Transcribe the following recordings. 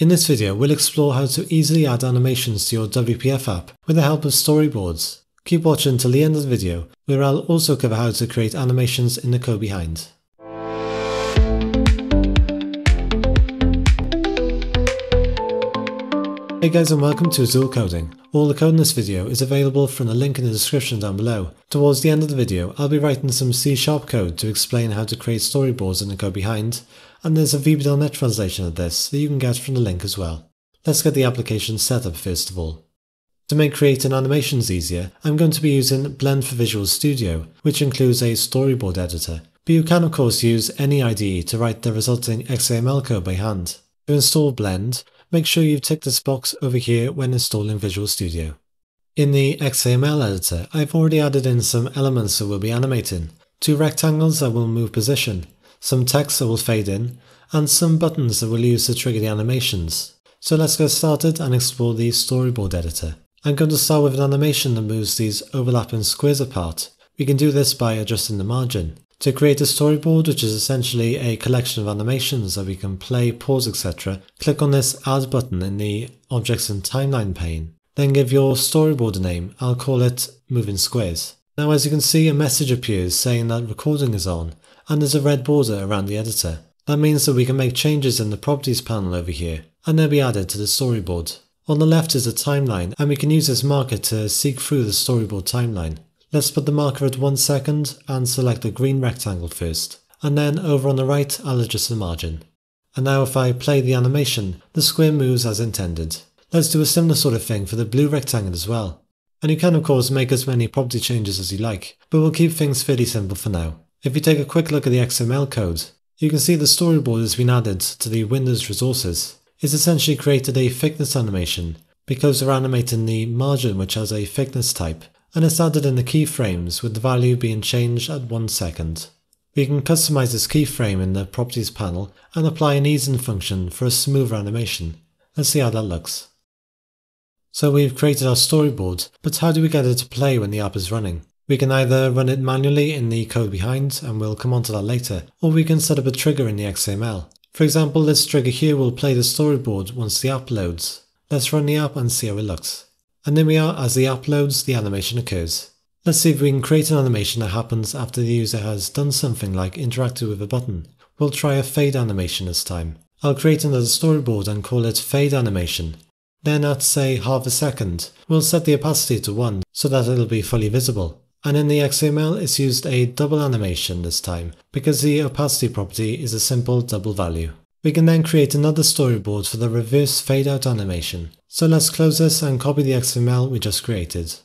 In this video, we'll explore how to easily add animations to your WPF app with the help of storyboards. Keep watching until the end of the video, where I'll also cover how to create animations in the code behind. Hey guys and welcome to Azul Coding. All the code in this video is available from the link in the description down below. Towards the end of the video I'll be writing some C Sharp code to explain how to create storyboards in the code behind, and there's a VB.NET translation of this that you can get from the link as well. Let's get the application set up first of all. To make creating animations easier, I'm going to be using Blend for Visual Studio, which includes a storyboard editor, but you can of course use any IDE to write the resulting XAML code by hand. To install Blend, make sure you've ticked this box over here when installing Visual Studio. In the XAML editor, I've already added in some elements that we'll be animating, two rectangles that will move position, some text that will fade in, and some buttons that we'll use to trigger the animations. So let's get started and explore the storyboard editor. I'm going to start with an animation that moves these overlapping squares apart. We can do this by adjusting the margin. To create a storyboard, which is essentially a collection of animations that we can play, pause, etc., click on this Add button in the Objects and Timeline pane. Then give your storyboard a name, I'll call it Moving Squares. Now as you can see a message appears saying that recording is on, and there's a red border around the editor. That means that we can make changes in the properties panel over here, and they'll be added to the storyboard. On the left is a timeline, and we can use this marker to seek through the storyboard timeline. Let's put the marker at 1 second and select the green rectangle first. And then over on the right, I'll adjust the margin. And now if I play the animation, the square moves as intended. Let's do a similar sort of thing for the blue rectangle as well. And you can of course make as many property changes as you like, but we'll keep things fairly simple for now. If you take a quick look at the XAML code, you can see the storyboard has been added to the Windows resources. It's essentially created a thickness animation because we're animating the margin which has a thickness type and it's added in the keyframes with the value being changed at 1 second. We can customize this keyframe in the properties panel and apply an easing function for a smoother animation. Let's see how that looks. So we've created our storyboard, but how do we get it to play when the app is running? We can either run it manually in the code behind, and we'll come on to that later, or we can set up a trigger in the XAML. For example, this trigger here will play the storyboard once the app loads. Let's run the app and see how it looks. And then we are, as the app loads, the animation occurs. Let's see if we can create an animation that happens after the user has done something like interacted with a button. We'll try a fade animation this time. I'll create another storyboard and call it fade animation. Then at say half a second, we'll set the opacity to 1 so that it'll be fully visible. And in the XAML it's used a double animation this time because the opacity property is a simple double value. We can then create another storyboard for the reverse fade out animation. So let's close this and copy the XAML we just created.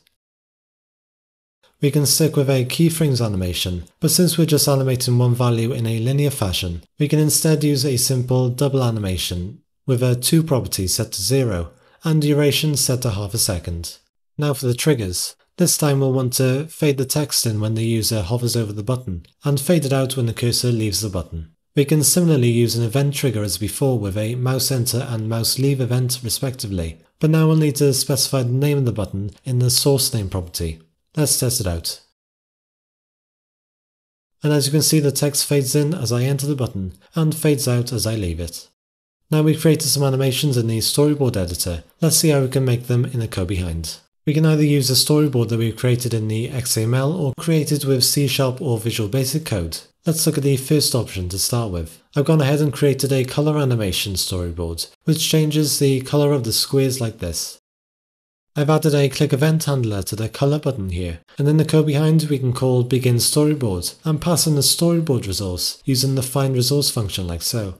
We can stick with a keyframes animation, but since we're just animating one value in a linear fashion, we can instead use a simple double animation with a 2 property set to 0 and duration set to half a second. Now for the triggers. This time we'll want to fade the text in when the user hovers over the button, and fade it out when the cursor leaves the button. We can similarly use an event trigger as before with a mouse enter and mouse leave event respectively, but now we'll need to specify the name of the button in the source name property. Let's test it out. And as you can see the text fades in as I enter the button and fades out as I leave it. Now we've created some animations in the storyboard editor, let's see how we can make them in the code behind. We can either use a storyboard that we've created in the XAML or create it with C Sharp or Visual Basic Code. Let's look at the first option to start with. I've gone ahead and created a color animation storyboard, which changes the color of the squares like this. I've added a click event handler to the color button here, and in the code behind we can call begin storyboard and pass in the storyboard resource using the find resource function like so.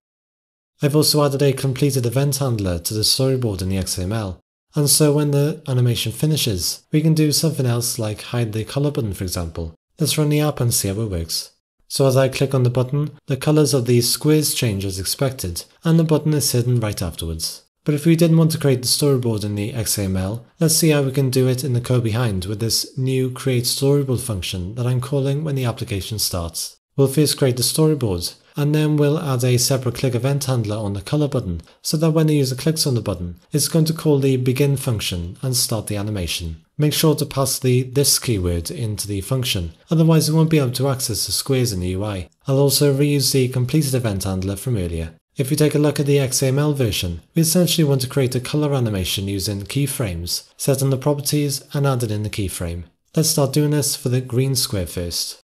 I've also added a completed event handler to the storyboard in the XAML, and so when the animation finishes, we can do something else like hide the color button for example. Let's run the app and see how it works. So as I click on the button, the colours of these squares change as expected, and the button is hidden right afterwards. But if we didn't want to create the storyboard in the XAML, let's see how we can do it in the code behind with this new create storyboard function that I'm calling when the application starts. We'll first create the storyboard, and then we'll add a separate click event handler on the color button so that when the user clicks on the button, it's going to call the begin function and start the animation. Make sure to pass the this keyword into the function, otherwise it won't be able to access the squares in the UI. I'll also reuse the completed event handler from earlier. If we take a look at the XAML version, we essentially want to create a color animation using keyframes, set on the properties and added in the keyframe. Let's start doing this for the green square first.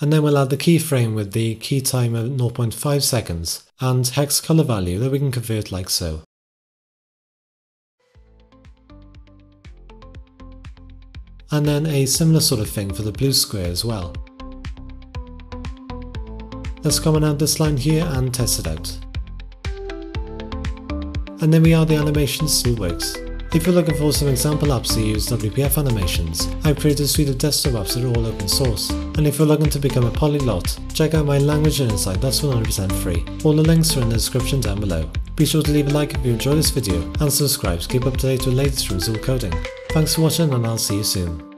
And then we'll add the keyframe with the key time of 0.5 seconds and hex color value that we can convert like so. And then a similar sort of thing for the blue square as well. Let's comment out this line here and test it out. And then we are the animation still works. If you're looking for some example apps to use WPF animations, I've created a suite of desktop apps that are all open source. And if you're looking to become a polyglot, check out my language and Insight that's 100% free. All the links are in the description down below. Be sure to leave a like if you enjoyed this video and subscribe to keep up to date with the latest from Azul Coding. Thanks for watching and I'll see you soon.